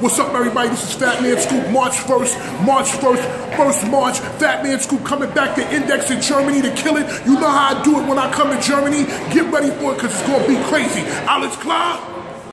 What's up, everybody? This is Fatman Scoop. March 1st, March 1st, 1st March. Fatman Scoop coming back to Index in Germany to kill it. You know how I do it when I come to Germany. Get ready for it because it's going to be crazy. Alex klar?